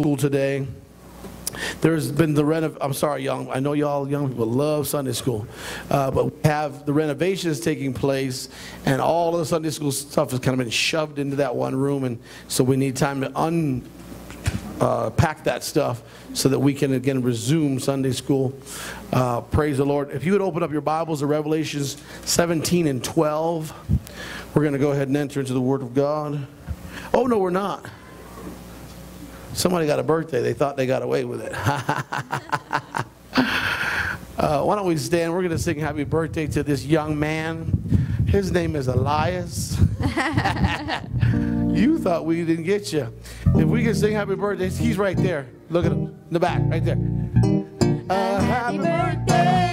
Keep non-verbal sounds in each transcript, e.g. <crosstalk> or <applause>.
school today. There's been the renov. I'm sorry, young. I know y'all young people love Sunday school, uh, but we have the renovations taking place, and all of the Sunday school stuff has kind of been shoved into that one room, and so we need time to unpack uh, that stuff so that we can again resume Sunday school. Uh, praise the Lord. If you would open up your Bibles to Revelations 17 and 12, we're going to go ahead and enter into the Word of God. Oh no, we're not. Somebody got a birthday. They thought they got away with it. <laughs> uh, why don't we stand? We're going to sing happy birthday to this young man. His name is Elias. <laughs> you thought we didn't get you. If we can sing happy birthday, he's right there. Look at him in the back, right there. Uh, happy birthday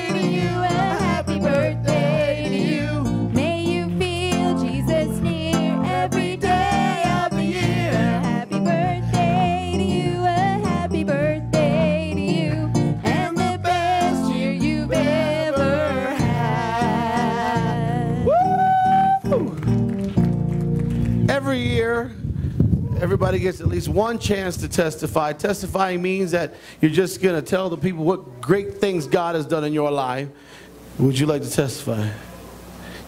everybody gets at least one chance to testify. Testifying means that you're just going to tell the people what great things God has done in your life. Would you like to testify?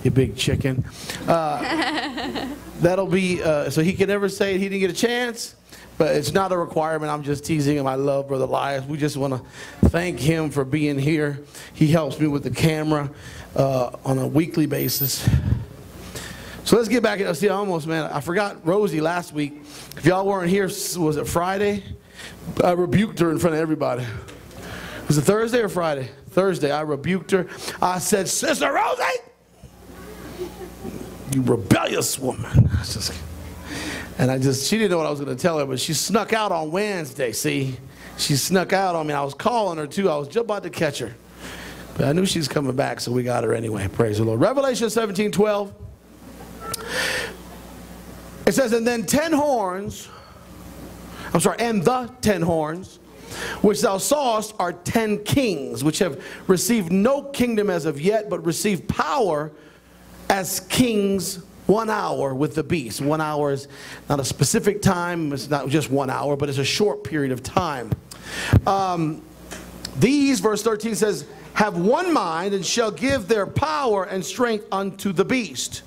You big chicken. Uh, <laughs> that'll be, uh, so he can never say he didn't get a chance, but it's not a requirement. I'm just teasing him. I love Brother Elias. We just want to thank him for being here. He helps me with the camera uh, on a weekly basis. So let's get back. See, I almost, man, I forgot Rosie last week. If y'all weren't here, was it Friday? I rebuked her in front of everybody. Was it Thursday or Friday? Thursday. I rebuked her. I said, Sister Rosie, you rebellious woman. <laughs> I just, and I just, she didn't know what I was going to tell her, but she snuck out on Wednesday, see? She snuck out on me. I was calling her too. I was just about to catch her. But I knew she was coming back, so we got her anyway. Praise the Lord. Revelation 17 12. It says, and then ten horns, I'm sorry, and the ten horns, which thou sawest are ten kings, which have received no kingdom as of yet, but receive power as kings one hour with the beast. One hour is not a specific time, it's not just one hour, but it's a short period of time. Um, these, verse 13 says, have one mind and shall give their power and strength unto the beast.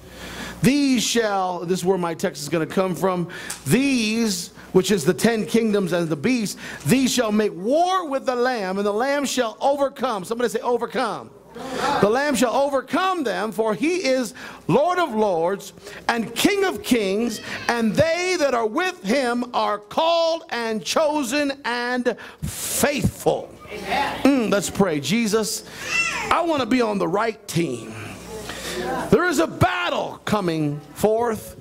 These shall, this is where my text is going to come from. These, which is the ten kingdoms and the beast, these shall make war with the Lamb, and the Lamb shall overcome. Somebody say, overcome. The Lamb shall overcome them, for he is Lord of lords and King of kings, and they that are with him are called and chosen and faithful. Mm, let's pray. Jesus, I want to be on the right team. There is a battle coming forth,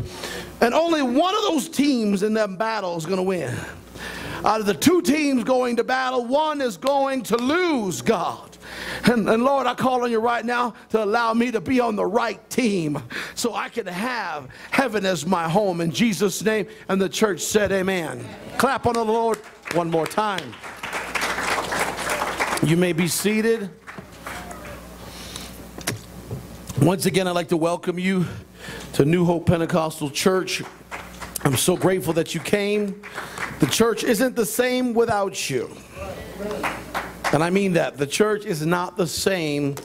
and only one of those teams in that battle is going to win. Out of the two teams going to battle, one is going to lose, God. And, and, Lord, I call on you right now to allow me to be on the right team so I can have heaven as my home in Jesus' name. And the church said, Amen. Clap on the Lord one more time. You may be seated. Once again, I'd like to welcome you to New Hope Pentecostal Church. I'm so grateful that you came. The church isn't the same without you. And I mean that. The church is not the same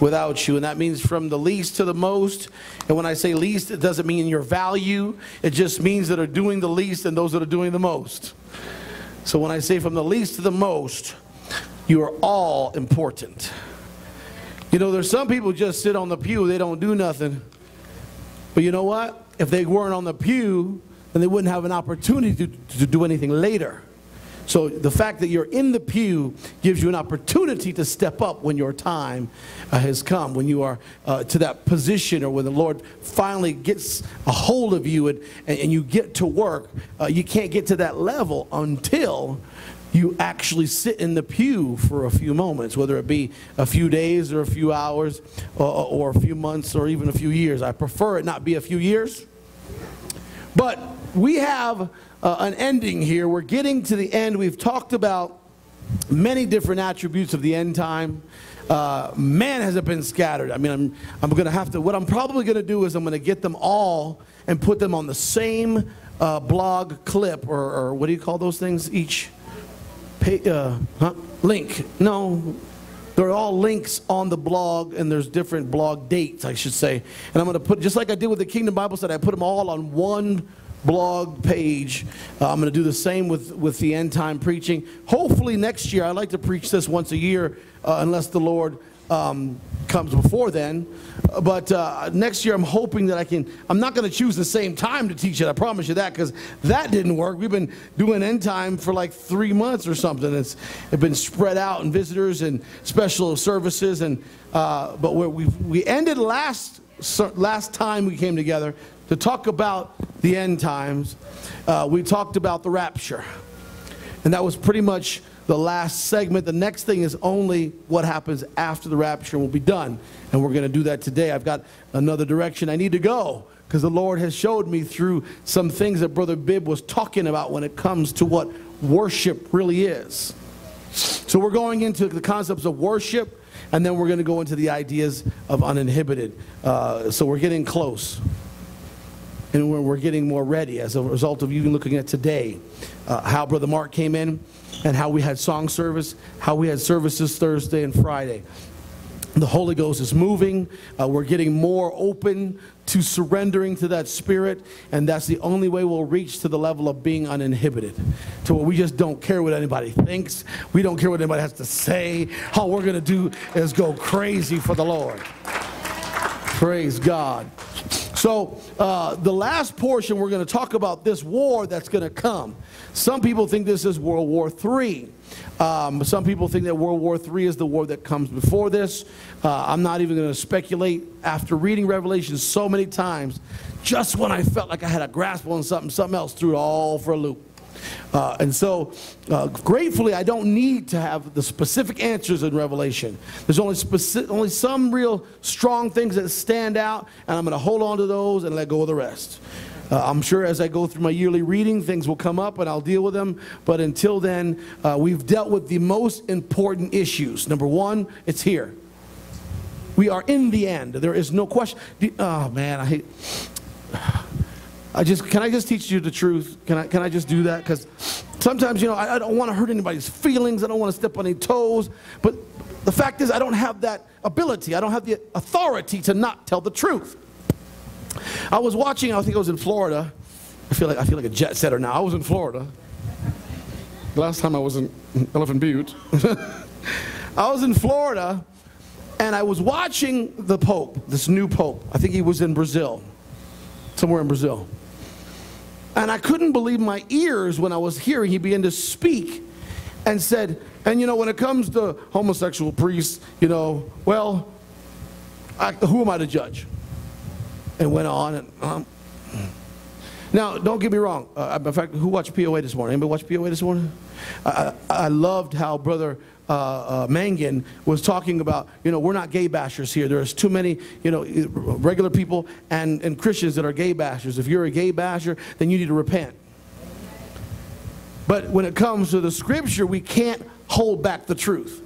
without you. And that means from the least to the most. And when I say least, it doesn't mean your value. It just means that are doing the least and those that are doing the most. So when I say from the least to the most, you are all important. You know, there's some people just sit on the pew, they don't do nothing. But you know what? If they weren't on the pew, then they wouldn't have an opportunity to, to do anything later. So the fact that you're in the pew gives you an opportunity to step up when your time uh, has come, when you are uh, to that position or when the Lord finally gets a hold of you and, and you get to work. Uh, you can't get to that level until you actually sit in the pew for a few moments, whether it be a few days or a few hours or, or a few months or even a few years. I prefer it not be a few years. But we have uh, an ending here. We're getting to the end. We've talked about many different attributes of the end time. Uh, man has it been scattered. I mean, I'm, I'm going to have to, what I'm probably going to do is I'm going to get them all and put them on the same uh, blog clip, or, or what do you call those things? Each pay, uh, huh? link. No, they're all links on the blog, and there's different blog dates, I should say. And I'm going to put, just like I did with the Kingdom Bible study, I put them all on one blog page. Uh, I'm going to do the same with, with the end time preaching. Hopefully, next year, I like to preach this once a year, uh, unless the Lord um, comes before then. But uh, next year, I'm hoping that I can. I'm not going to choose the same time to teach it. I promise you that, because that didn't work. We've been doing end time for like three months or something. It's, it's been spread out and visitors and special services. And uh, but we we ended last last time we came together to talk about the end times. Uh, we talked about the rapture, and that was pretty much the last segment. The next thing is only what happens after the rapture will be done. And we're going to do that today. I've got another direction I need to go because the Lord has showed me through some things that Brother Bibb was talking about when it comes to what worship really is. So we're going into the concepts of worship, and then we're going to go into the ideas of uninhibited. Uh, so we're getting close. And we're, we're getting more ready as a result of even looking at today, uh, how Brother Mark came in and how we had song service, how we had services Thursday and Friday. The Holy Ghost is moving. Uh, we're getting more open to surrendering to that Spirit, and that's the only way we'll reach to the level of being uninhibited. To where we just don't care what anybody thinks, we don't care what anybody has to say. All we're going to do is go crazy for the Lord. Praise God. So, uh, the last portion, we're going to talk about this war that's going to come. Some people think this is World War III. Um, some people think that World War III is the war that comes before this. Uh, I'm not even going to speculate. After reading Revelation so many times, just when I felt like I had a grasp on something, something else threw it all for a loop. Uh, and so, uh, gratefully, I don't need to have the specific answers in Revelation. There's only, specific, only some real strong things that stand out, and I'm going to hold on to those and let go of the rest. Uh, I'm sure as I go through my yearly reading, things will come up and I'll deal with them. But until then, uh, we've dealt with the most important issues. Number one, it's here. We are in the end. There is no question. Oh, man, I hate. I just can I just teach you the truth? Can I can I just do that? Because sometimes you know I, I don't want to hurt anybody's feelings. I don't want to step on any toes. But the fact is, I don't have that ability. I don't have the authority to not tell the truth. I was watching. I think I was in Florida. I feel like I feel like a jet setter now. I was in Florida. Last time I was in Elephant Butte. <laughs> I was in Florida, and I was watching the Pope, this new Pope. I think he was in Brazil, somewhere in Brazil. And I couldn't believe my ears when I was hearing he began to speak and said, and you know, when it comes to homosexual priests, you know, well, I, who am I to judge? And went on and um, now, don't get me wrong. Uh, in fact, who watched POA this morning? Anybody watch POA this morning? I, I loved how Brother uh, uh, Mangun was talking about, you know, we're not gay bashers here. There's too many, you know, regular people and, and Christians that are gay bashers. If you're a gay basher, then you need to repent. But when it comes to the scripture, we can't hold back the truth.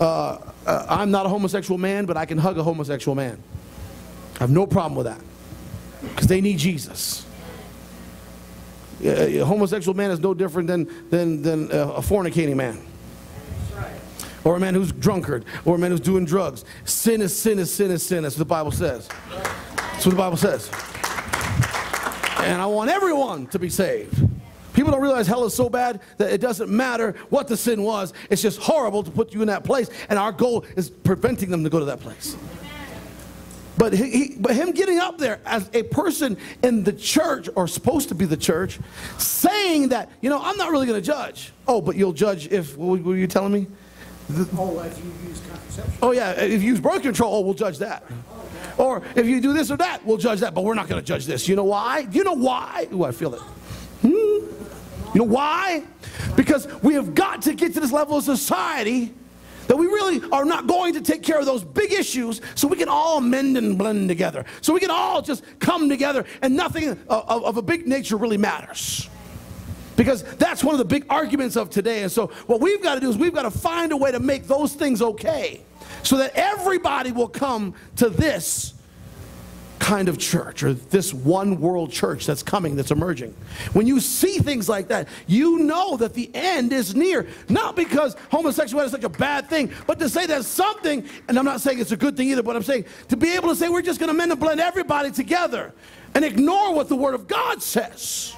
Uh, uh I'm not a homosexual man, but I can hug a homosexual man. I have no problem with that because they need Jesus. Uh, a homosexual man is no different than, than, than a fornicating man or a man who's drunkard, or a man who's doing drugs. Sin is sin is sin is sin. That's what the Bible says. That's what the Bible says. And I want everyone to be saved. People don't realize hell is so bad that it doesn't matter what the sin was. It's just horrible to put you in that place. And our goal is preventing them to go to that place. But, he, he, but him getting up there as a person in the church, or supposed to be the church, saying that, you know, I'm not really going to judge. Oh, but you'll judge if, what were you telling me? Oh, if you use contraception. Oh, yeah, if you use birth control, oh, we'll judge that. Or if you do this or that, we'll judge that, but we're not going to judge this. You know why? You know why? Ooh, I feel it. Hmm? You know why? Because we have got to get to this level of society that we really are not going to take care of those big issues so we can all mend and blend together. So we can all just come together and nothing of, of a big nature really matters. Because that's one of the big arguments of today. And so what we've got to do is we've got to find a way to make those things okay so that everybody will come to this kind of church or this one world church that's coming, that's emerging. When you see things like that, you know that the end is near. Not because homosexuality is such a bad thing, but to say that something, and I'm not saying it's a good thing either, but I'm saying to be able to say we're just going to mend and blend everybody together and ignore what the Word of God says.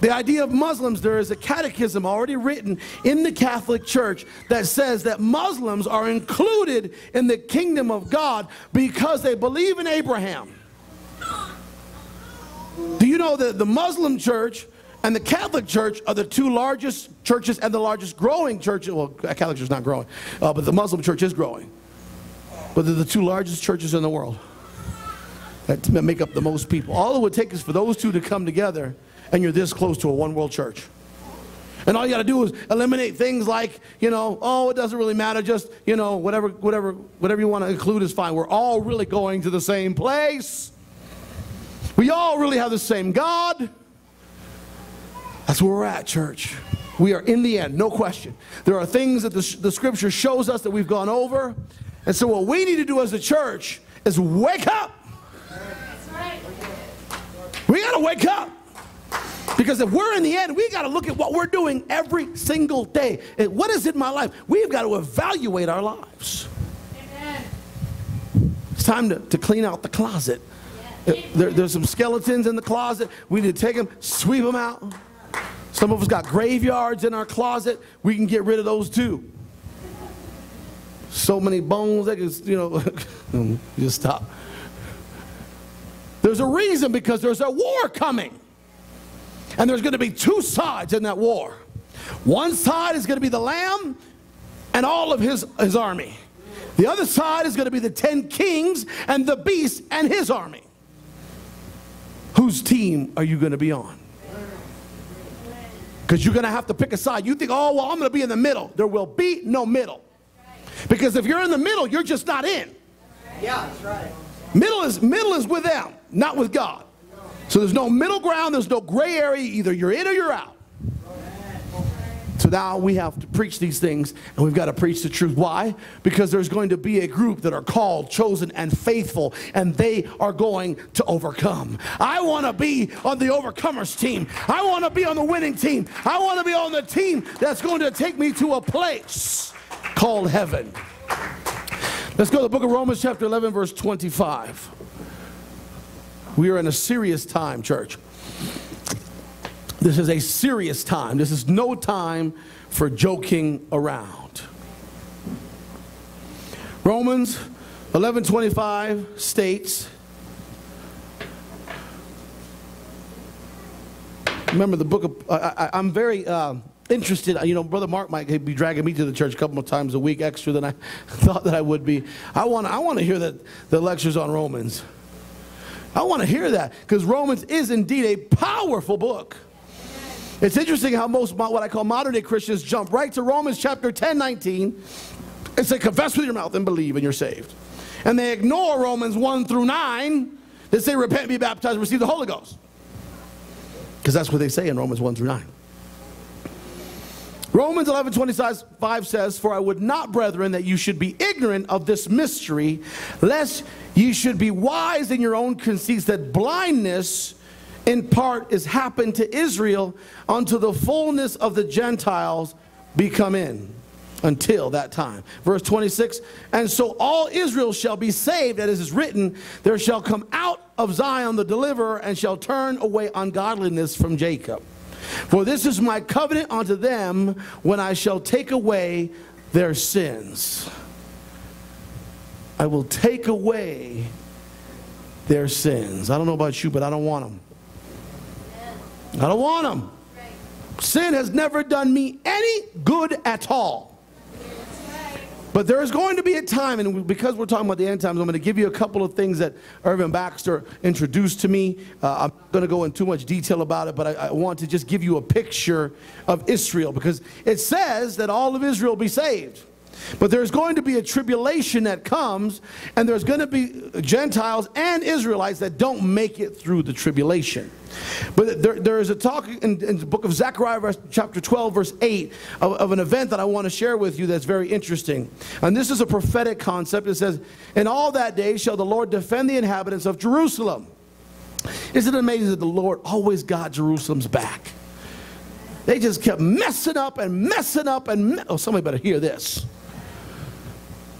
The idea of Muslims, there is a catechism already written in the Catholic Church that says that Muslims are included in the kingdom of God because they believe in Abraham. Do you know that the Muslim church and the Catholic Church are the two largest churches and the largest growing churches? Well, Catholic Church is not growing, uh, but the Muslim church is growing. But they're the two largest churches in the world that make up the most people. All it would take is for those two to come together and you're this close to a one world church. And all you got to do is eliminate things like, you know, oh, it doesn't really matter. Just, you know, whatever, whatever, whatever you want to include is fine. We're all really going to the same place. We all really have the same God. That's where we're at, church. We are in the end, no question. There are things that the, the scripture shows us that we've gone over. And so, what we need to do as a church is wake up. Right. We got to wake up. Because if we're in the end, we got to look at what we're doing every single day. And what is in my life? We've got to evaluate our lives. Amen. It's time to, to clean out the closet. There, there's some skeletons in the closet. We need to take them, sweep them out. Some of us got graveyards in our closet. We can get rid of those too. So many bones, they can, you know, <laughs> just stop. There's a reason because there's a war coming. And there's going to be two sides in that war. One side is going to be the Lamb and all of his, his army. The other side is going to be the ten kings and the beast and his army. Whose team are you going to be on? Because you're going to have to pick a side. You think, oh, well, I'm going to be in the middle. There will be no middle. Because if you're in the middle, you're just not in. Yeah, that's right. Middle is, middle is with them, not with God. So there's no middle ground, there's no gray area. Either you're in or you're out. So now we have to preach these things and we've got to preach the truth. Why? Because there's going to be a group that are called, chosen, and faithful, and they are going to overcome. I want to be on the overcomers team. I want to be on the winning team. I want to be on the team that's going to take me to a place called heaven. Let's go to the book of Romans, chapter 11, verse 25. We are in a serious time, church. This is a serious time. This is no time for joking around. Romans 11:25 states Remember the book of I, am very uh, interested. You know, Brother Mark might be dragging me to the church a couple of times a week extra than I <laughs> thought that I would be. I want I want to hear that the lectures on Romans. I want to hear that because Romans is indeed a powerful book. It's interesting how most what I call modern day Christians jump right to Romans chapter 10, 19 and say, confess with your mouth and believe and you're saved. And they ignore Romans 1 through 9 that say, repent, be baptized, receive the Holy Ghost. Because that's what they say in Romans 1 through 9. Romans 11, 25 says, For I would not, brethren, that you should be ignorant of this mystery, lest ye should be wise in your own conceits, that blindness in part is happened to Israel unto the fullness of the Gentiles be come in until that time. Verse 26 And so all Israel shall be saved, as is written, there shall come out of Zion the deliverer, and shall turn away ungodliness from Jacob. For this is my covenant unto them when I shall take away their sins. I will take away their sins. I don't know about you, but I don't want them. I don't want them. Sin has never done me any good at all. But there is going to be a time, and because we're talking about the end times, I'm going to give you a couple of things that Irvin Baxter introduced to me. Uh, I'm not going to go in too much detail about it, but I, I, want to just give you a picture of Israel because it says that all of Israel be saved. But there's going to be a tribulation that comes, and there's going to be Gentiles and Israelites that don't make it through the tribulation. But there, there is a talk in, in the book of Zechariah, verse, chapter 12, verse 8, of, of an event that I want to share with you that's very interesting. And this is a prophetic concept. It says, In all that day shall the Lord defend the inhabitants of Jerusalem. Isn't it amazing that the Lord always got Jerusalem's back? They just kept messing up and messing up and oh, somebody better hear this.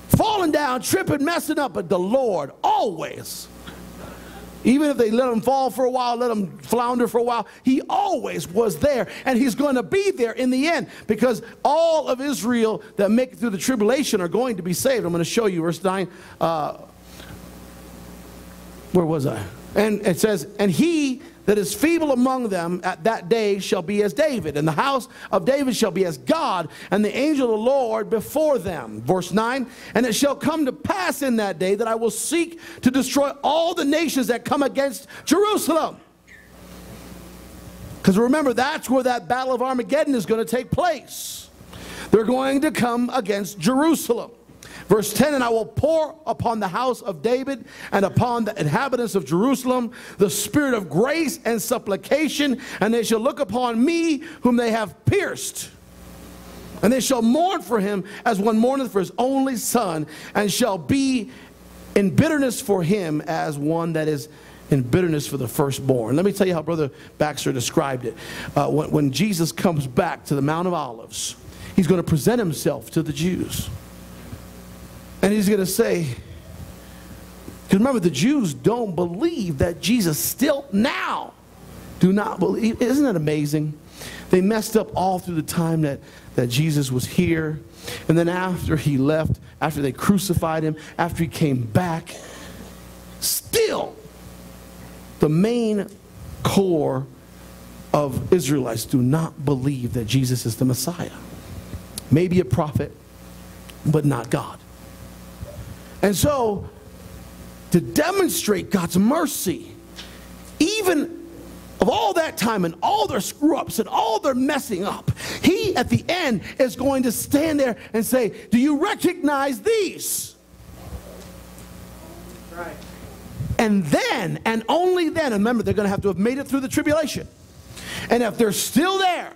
Falling down, tripping, messing up, but the Lord always, even if they let them fall for a while, let them flounder for a while, He always was there, and He's going to be there in the end because all of Israel that make it through the tribulation are going to be saved. I'm going to show you verse 9. Uh, where was I? And it says, And he that is feeble among them at that day shall be as David, and the house of David shall be as God, and the angel of the Lord before them. Verse 9, And it shall come to pass in that day that I will seek to destroy all the nations that come against Jerusalem. Because remember, that's where that battle of Armageddon is going to take place. They're going to come against Jerusalem. Verse 10 And I will pour upon the house of David and upon the inhabitants of Jerusalem the spirit of grace and supplication, and they shall look upon me whom they have pierced. And they shall mourn for him as one mourneth for his only son, and shall be in bitterness for him as one that is in bitterness for the firstborn. Let me tell you how Brother Baxter described it. Uh, when, when Jesus comes back to the Mount of Olives, he's going to present himself to the Jews. And he's going to say, because remember, the Jews don't believe that Jesus still now do not believe. Isn't that amazing? They messed up all through the time that, that Jesus was here. And then after he left, after they crucified him, after he came back, still the main core of Israelites do not believe that Jesus is the Messiah. Maybe a prophet, but not God. And so, to demonstrate God's mercy, even of all that time and all their screw ups and all their messing up, he at the end is going to stand there and say, Do you recognize these? Right. And then, and only then, and remember, they're going to have to have made it through the tribulation. And if they're still there,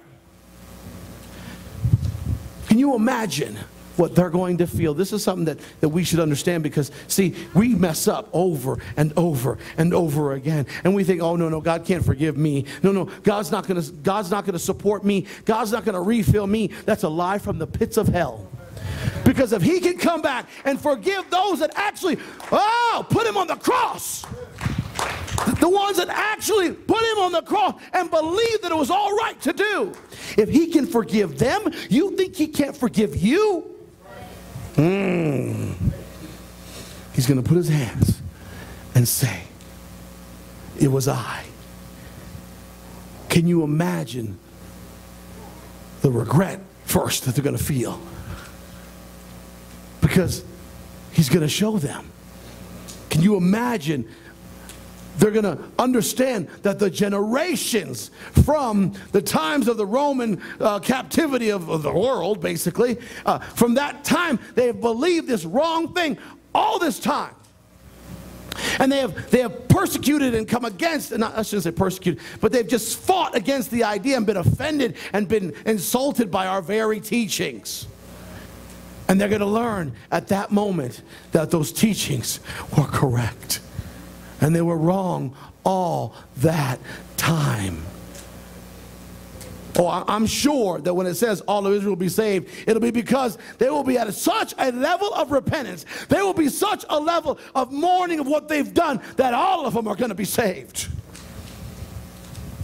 can you imagine what they're going to feel? This is something that, that we should understand because, see, we mess up over and over and over again. And we think, oh, no, no, God can't forgive me. No, no, God's not going to God's not going to support me. God's not going to refill me. That's a lie from the pits of hell. Because if he can come back and forgive those that actually, oh, put him on the cross, the ones that actually put him on the cross and believed that it was all right to do, if he can forgive them, you think he can't forgive you? Mm. He's going to put his hands and say, It was I. Can you imagine the regret first that they're going to feel? Because he's going to show them. Can you imagine? They're going to understand that the generations from the times of the Roman uh, captivity of, of, the world, basically, uh, from that time, they have believed this wrong thing all this time. And they have, they have persecuted and come against, and not, I shouldn't say persecuted, but they've just fought against the idea and been offended and been insulted by our very teachings. And they're going to learn at that moment that those teachings were correct. And they were wrong all that time. Oh, I'm sure that when it says all of Israel will be saved, it'll be because they will be at such a level of repentance. They will be such a level of mourning of what they've done that all of them are going to be saved.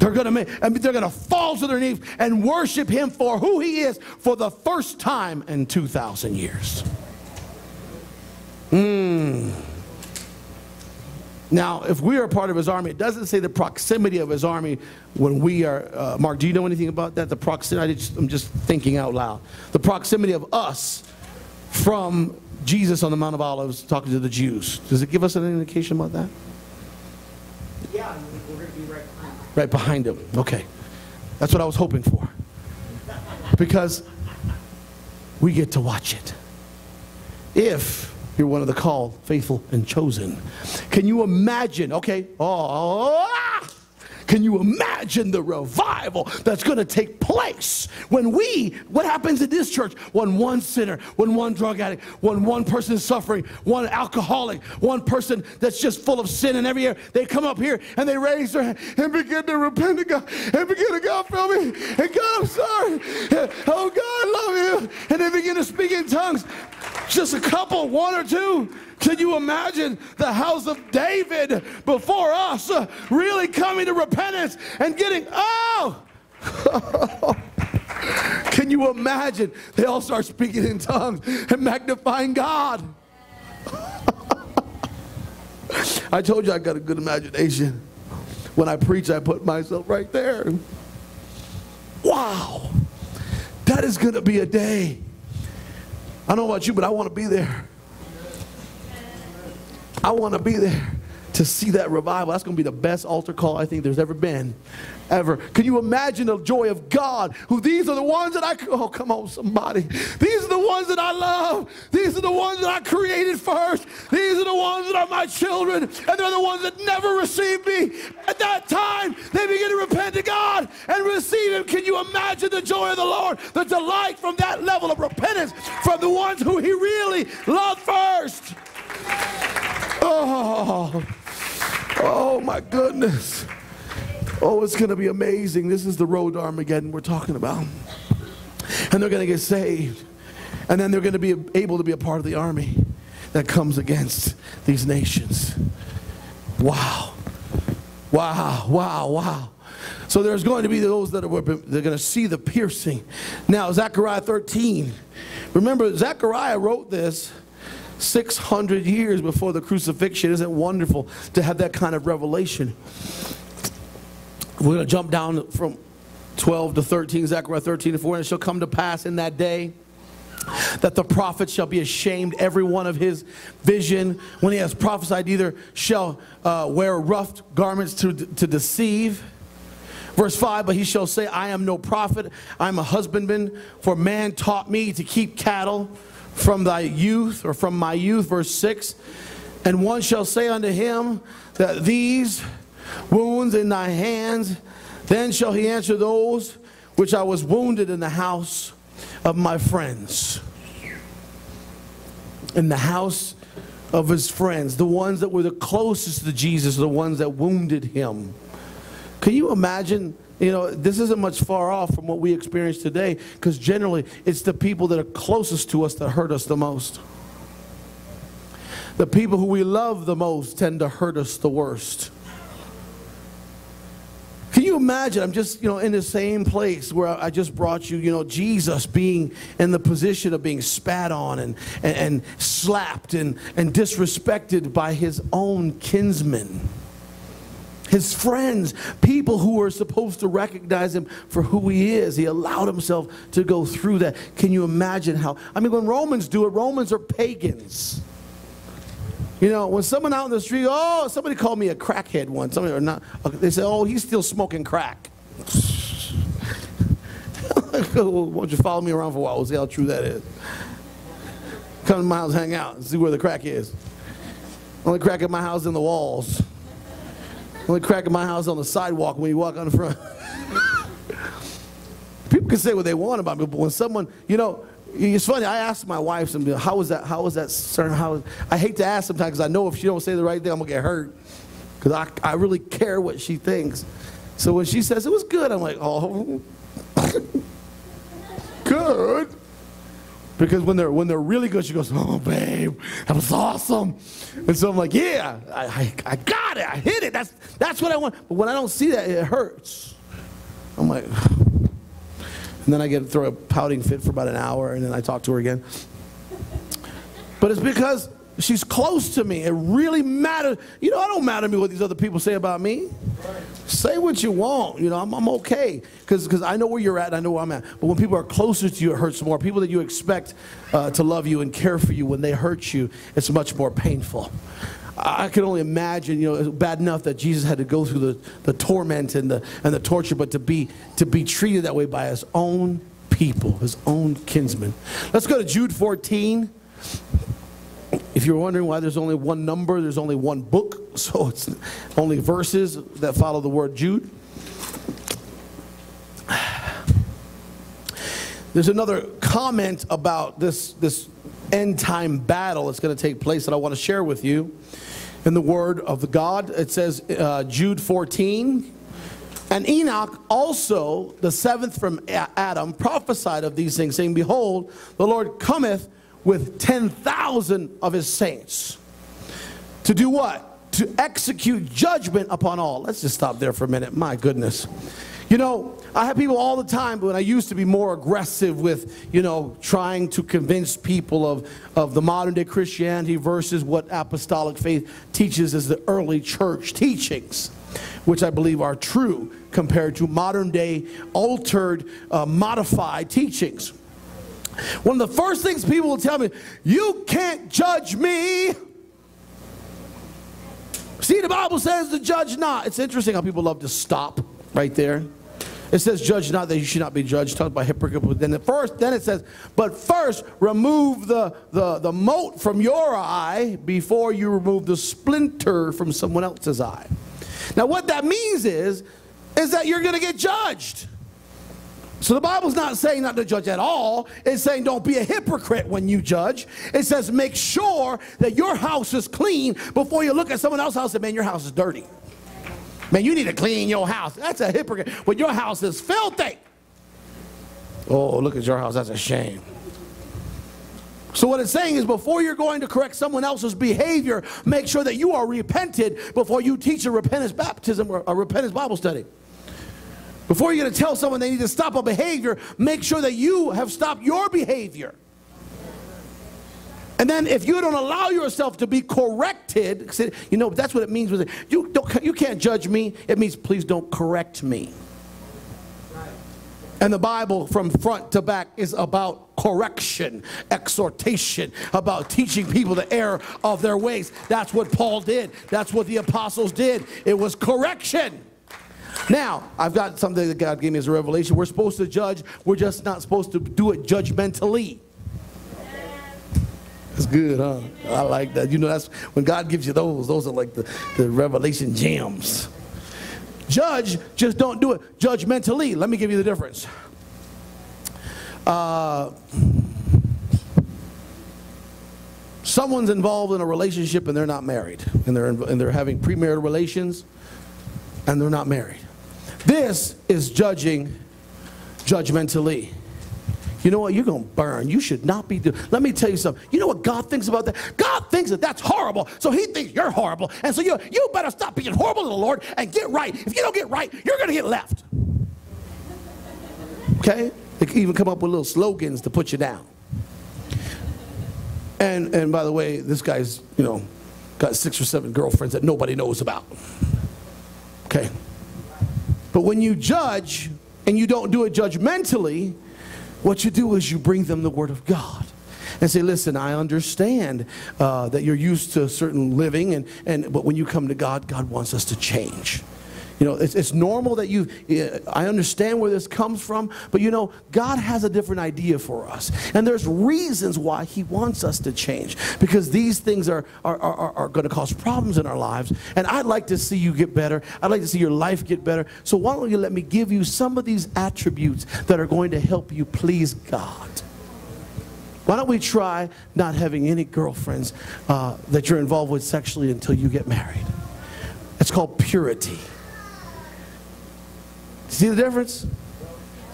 They're going to make, mean, they're going to fall to their knees and worship him for who he is for the first time in 2,000 years. Hmm. Now, if we are part of his army, it doesn't say the proximity of his army when we are. Uh, Mark, do you know anything about that? The proximity, just, I'm just thinking out loud. The proximity of us from Jesus on the Mount of Olives talking to the Jews. Does it give us an indication about that? Yeah, we're going to be right behind. him. Right behind him. Okay. That's what I was hoping for. Because we get to watch it. if you're one of the called, faithful, and chosen. Can you imagine? Okay, oh, ah! Can you imagine the revival that's going to take place when we, what happens in this church? When one sinner, when one drug addict, when one person is suffering, one alcoholic, one person that's just full of sin and every year, they come up here and they raise their hand and begin to repent to God and begin to God, feel me? And God, I'm sorry. Oh, God, I love you. And they begin to speak in tongues. Just a couple, one or two. Can you imagine the house of David before us uh, really coming to repentance and getting, oh! <laughs> Can you imagine? They all start speaking in tongues and magnifying God. <laughs> I told you I got a good imagination. When I preach, I put myself right there. Wow. That is going to be a day. I don't know about you, but I want to be there. I want to be there to see that revival. That's going to be the best altar call I think there's ever been. Ever. Can you imagine the joy of God? Who these are the ones that I, oh, come on, somebody. These are the ones that I love. These are the ones that I created first. These are the ones that are my children. And they're the ones that never received me. At that time, they begin to repent to God and receive Him. Can you imagine the joy of the Lord? The delight from that level of repentance from the ones who He really loved first. Oh, oh my goodness. Oh, it's going to be amazing. This is the road to Armageddon we're talking about. And they're going to get saved. And then they're going to be able to be a part of the army that comes against these nations. Wow. Wow, wow, wow. So there's going to be those that are they're going to see the piercing. Now, Zechariah 13. Remember, Zechariah wrote this 600 years before the crucifixion. Isn't it wonderful to have that kind of revelation? We're going to jump down from 12 to 13, Zechariah 13 to 4. And it shall come to pass in that day that the prophet shall be ashamed every one of his vision when he has prophesied either shall uh, wear rough garments to, to deceive verse 5 but he shall say i am no prophet i am a husbandman for man taught me to keep cattle from thy youth or from my youth verse 6 and one shall say unto him that these wounds in thy hands then shall he answer those which i was wounded in the house of my friends. In the house of his friends the ones that were the closest to jesus the ones that wounded him. Can you imagine you know, this isn't much far off from what we experience today because generally it's the people that are closest to us that hurt us the most. The people who we love the most tend to hurt us the worst. Can you imagine? I'm just, you know, in the same place where I just brought you, you know, Jesus being in the position of being spat on and, and, and slapped and, and disrespected by his own kinsmen his friends, people who were supposed to recognize him for who he is. He allowed himself to go through that. Can you imagine how? I mean, when Romans do it, Romans are pagans. You know, when someone out in the street, oh, somebody called me a crackhead once. Somebody or not, they say, oh, he's still smoking crack. <laughs> Why don't you follow me around for a while? We'll see how true that is. Come to my house, hang out, and see where the crack is. Only crack at my house in the walls. Only crack my house on the sidewalk when you walk on the front. People can say what they want about me, but when someone, you know, it's funny. I asked my wife something. How was that? How was that sermon? How? I hate to ask sometimes because I know if she don't say the right thing, I'm gonna get hurt. Because I, I really care what she thinks. So when she says it was good, I'm like, oh, <laughs> good. Because when they're when they're really good, she goes, "Oh, babe, that was awesome," and so I'm like, "Yeah, I, I, I got it, I hit it. That's that's what I want." But when I don't see that, it hurts. I'm like, <sighs> and then I get throw a pouting fit for about an hour, and then I talk to her again. But it's because she's close to me. It really matters. You know, I don't matter to me what these other people say about me. Say what you want. You know, I'm, I'm okay because I know where you're at. I know where I'm at. But when people are closer to you, it hurts more. People that you expect uh, to love you and care for you, when they hurt you, it's much more painful. I can only imagine, you know, bad enough that Jesus had to go through the, the torment and the, and the torture, but to be, to be treated that way by his own people, his own kinsmen. Let's go to Jude 14. If you're wondering why there's only one number, there's only one book, <laughs> so it's only verses that follow the word Jude. There's another comment about this, this end time battle that's going to take place that I want to share with you. In the word of the God, it says, uh, Jude 14, and Enoch also, the seventh from Adam, prophesied of these things, saying, Behold, the Lord cometh with 10,000 of his saints. To do what? To execute judgment upon all. Let's just stop there for a minute. My goodness. You know, I have people all the time when I used to be more aggressive with, you know, trying to convince people of, of the modern day Christianity versus what apostolic faith teaches as the early church teachings, which I believe are true compared to modern day altered, uh, modified teachings. One of the first things people will tell me, you can't judge me. See, the Bible says to judge not. It's interesting how people love to stop right there. It says, judge not that you should not be judged. Talk about hypocrite. But then the first, then it says, but first remove the, the, the mote from your eye before you remove the splinter from someone else's eye. Now, what that means is, is that you're going to get judged. So the Bible's not saying not to judge at all. It's saying don't be a hypocrite when you judge. It says make sure that your house is clean before you look at someone else's house and say, man, your house is dirty. Man, you need to clean your house. That's a hypocrite when your house is filthy. Oh, look at your house. That's a shame. So what it's saying is before you're going to correct someone else's behavior, make sure that you are repented before you teach a repentance baptism or a repentance Bible study. Before you're going to tell someone they need to stop a behavior, make sure that you have stopped your behavior. And then if you don't allow yourself to be corrected, you know, that's what it means. With it. You, don't, you can't judge me. It means please don't correct me. And the Bible from front to back is about correction, exhortation, about teaching people the error of their ways. That's what Paul did. That's what the apostles did. It was correction. Now, I've got something that God gave me as a revelation. We're supposed to judge, we're just not supposed to do it judgmentally. That's good, huh? I like that. You know, that's when God gives you those, those are like the, the revelation gems. Judge, just don't do it judgmentally. Let me give you the difference. Uh, someone's involved in a relationship and they're not married, and they're, and they're having premarital relations and they're not married. This is judging judgmentally. You know what? You're going to burn. You should not be doing. Let me tell you something. You know what God thinks about that? God thinks that that's horrible. So he thinks you're horrible. And so you, you better stop being horrible to the Lord and get right. If you don't get right, you're going to get left. Okay? They can even come up with little slogans to put you down. And, and by the way, this guy's, you know, got six or seven girlfriends that nobody knows about. Okay? But when you judge and you don't do it judgmentally, what you do is you bring them the Word of God and say, listen, I understand uh, that you're used to a certain living, and, and, but when you come to God, God wants us to change. You know, it's, it's normal that you, I understand where this comes from, but you know, God has a different idea for us. And there's reasons why He wants us to change because these things are, are, are, are going to cause problems in our lives. And I'd like to see you get better. I'd like to see your life get better. So why don't you let me give you some of these attributes that are going to help you please God? Why don't we try not having any girlfriends uh, that you're involved with sexually until you get married? It's called purity. See the difference?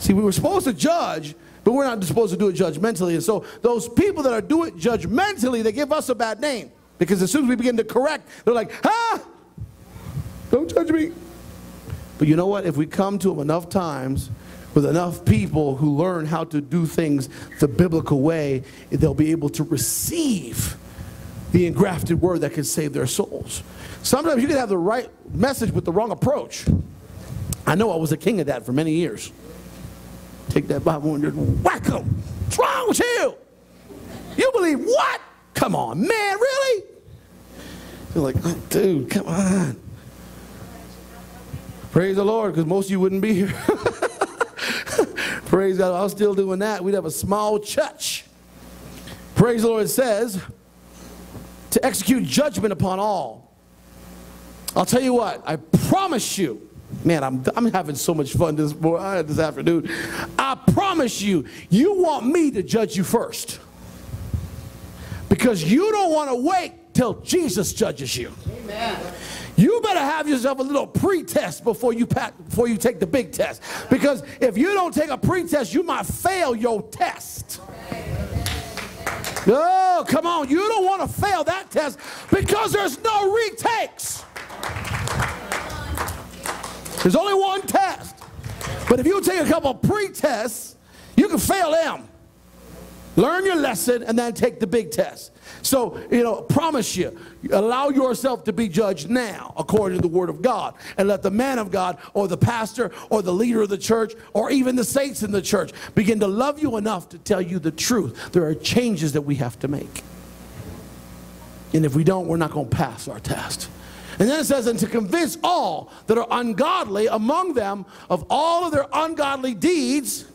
See, we were supposed to judge, but we're not supposed to do it judgmentally. And so those people that are doing it judgmentally, they give us a bad name. Because as soon as we begin to correct, they're like, ah, don't judge me. But you know what? If we come to them enough times with enough people who learn how to do things the biblical way, they'll be able to receive the engrafted word that can save their souls. Sometimes you can have the right message with the wrong approach. I know I was a king of that for many years. Take that Bible and just whack them. What's wrong with you? You believe what? Come on, man, really? You're like, oh, dude, come on. Praise the Lord, because most of you wouldn't be here. <laughs> Praise God. I was still doing that. We'd have a small church. Praise the Lord. It says, to execute judgment upon all. I'll tell you what, I promise you, man, I'm, I'm having so much fun this, morning, this afternoon. I promise you, you want me to judge you first. Because you don't want to wait till Jesus judges you. Amen. You better have yourself a little pre-test before you pack, before you take the big test. Because if you don't take a pre-test, you might fail your test. Oh, come on. You don't want to fail that test because there's no retakes. There's only one test. But if you take a couple pre-tests, you can fail them. Learn your lesson and then take the big test. So, you know, promise you, allow yourself to be judged now according to the Word of God. And let the man of God or the pastor or the leader of the church or even the saints in the church begin to love you enough to tell you the truth. There are changes that we have to make. And if we don't, we're not going to pass our test. And then it says, and to convince all that are ungodly among them of all of their ungodly deeds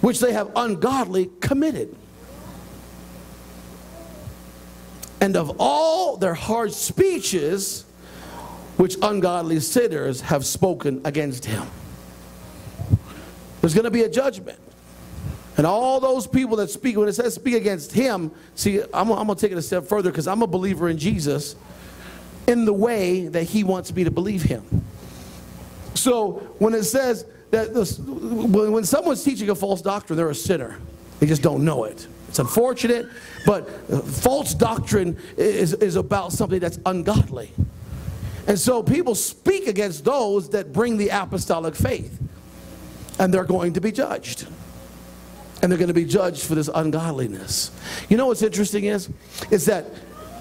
which they have ungodly committed. And of all their hard speeches, which ungodly sinners have spoken against him. There's going to be a judgment. And all those people that speak, when it says speak against him, see, I'm, I'm going to take it a step further because I'm a believer in Jesus in the way that he wants me to believe him. So when it says that this, when someone's teaching a false doctrine, they're a sinner. They just don't know it. It's unfortunate, but false doctrine is, is about something that's ungodly. And so people speak against those that bring the apostolic faith. And they're going to be judged. And they're going to be judged for this ungodliness. You know what's interesting is, is that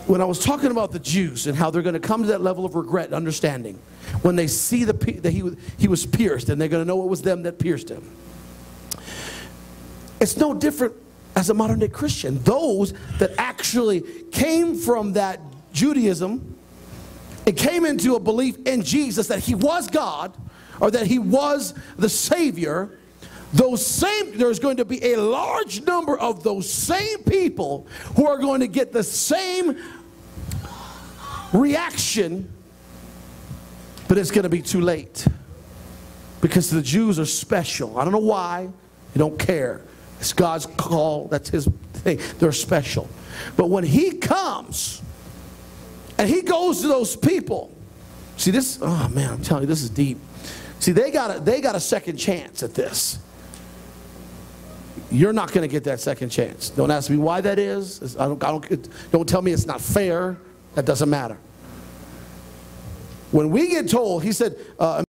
when I was talking about the Jews and how they're going to come to that level of regret and understanding when they see the, that he, he was pierced and they're going to know it was them that pierced him. It's no different as a modern day Christian. Those that actually came from that Judaism and came into a belief in Jesus that he was God or that he was the Savior, those same, there's going to be a large number of those same people who are going to get the same reaction, but it's going to be too late. Because the Jews are special. I don't know why. They don't care. It's God's call. That's his thing. They're special. But when he comes and he goes to those people, see this, oh man, I'm telling you, this is deep. See, they got a, they got a second chance at this. You're not going to get that second chance. Don't ask me why that is. I don't, I don't, don't tell me it's not fair. That doesn't matter. When we get told, he said, uh,